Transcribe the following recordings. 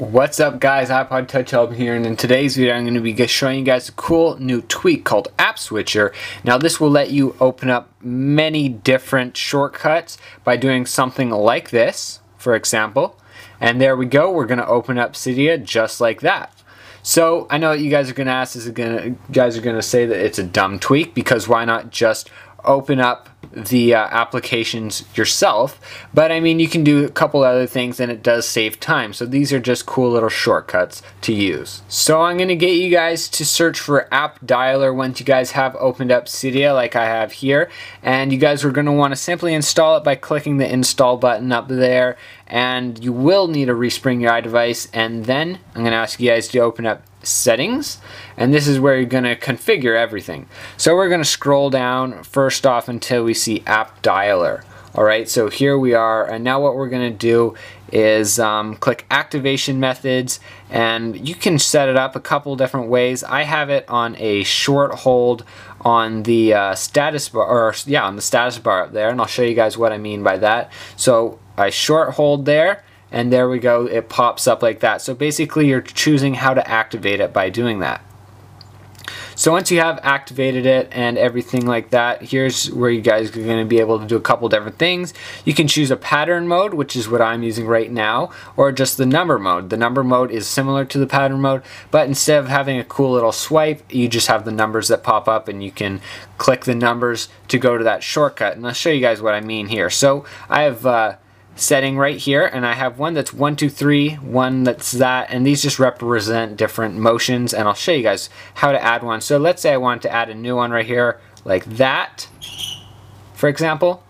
What's up guys, iPod Touch Help here and in today's video I'm going to be showing you guys a cool new tweak called App Switcher. Now this will let you open up many different shortcuts by doing something like this, for example. And there we go, we're going to open up Cydia just like that. So I know you guys are going to ask, is it gonna, you guys are going to say that it's a dumb tweak because why not just open up the uh, applications yourself but I mean you can do a couple other things and it does save time. So these are just cool little shortcuts to use. So I'm gonna get you guys to search for AppDialer once you guys have opened up Cydia like I have here. And you guys are gonna want to simply install it by clicking the install button up there. And you will need to respring your iDevice. And then I'm gonna ask you guys to open up settings. And this is where you're to configure everything. So we're to scroll down first off until we see AppDialer. Alright, so here we are and now what we're going to do is um, click activation methods and you can set it up a couple different ways. I have it on a short hold on the uh, status bar, or yeah, on the status bar up there and I'll show you guys what I mean by that. So I short hold there and there we go it pops up like that so basically you're choosing how to activate it by doing that so once you have activated it and everything like that, here's where you guys are going to be able to do a couple different things. You can choose a pattern mode, which is what I'm using right now, or just the number mode. The number mode is similar to the pattern mode, but instead of having a cool little swipe, you just have the numbers that pop up and you can click the numbers to go to that shortcut. And I'll show you guys what I mean here. So I have uh, setting right here and I have one that's one two three one that's that and these just represent different motions and I'll show you guys how to add one. So let's say I want to add a new one right here like that for example.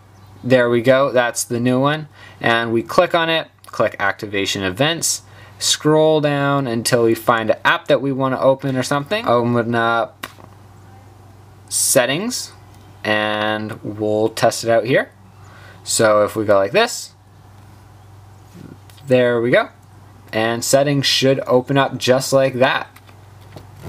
There we go that's the new one and we click on it click activation events scroll down until we find an app that we want to open or something. Open up settings and we'll test it out here. So if we go like this there we go. And settings should open up just like that.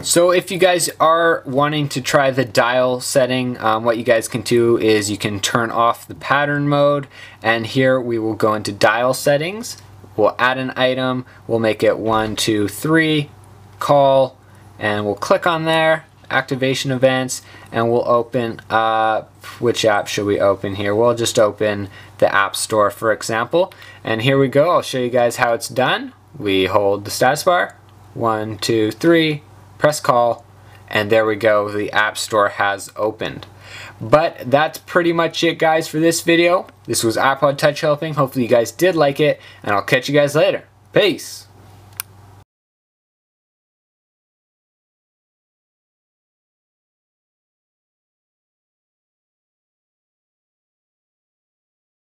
So if you guys are wanting to try the dial setting, um, what you guys can do is you can turn off the pattern mode and here we will go into dial settings. We'll add an item, we'll make it one, two, three, call, and we'll click on there, activation events, and we'll open up, which app should we open here? We'll just open the App Store, for example. And here we go. I'll show you guys how it's done. We hold the status bar. One, two, three. Press call. And there we go. The App Store has opened. But that's pretty much it, guys, for this video. This was iPod Touch Helping. Hopefully you guys did like it. And I'll catch you guys later. Peace.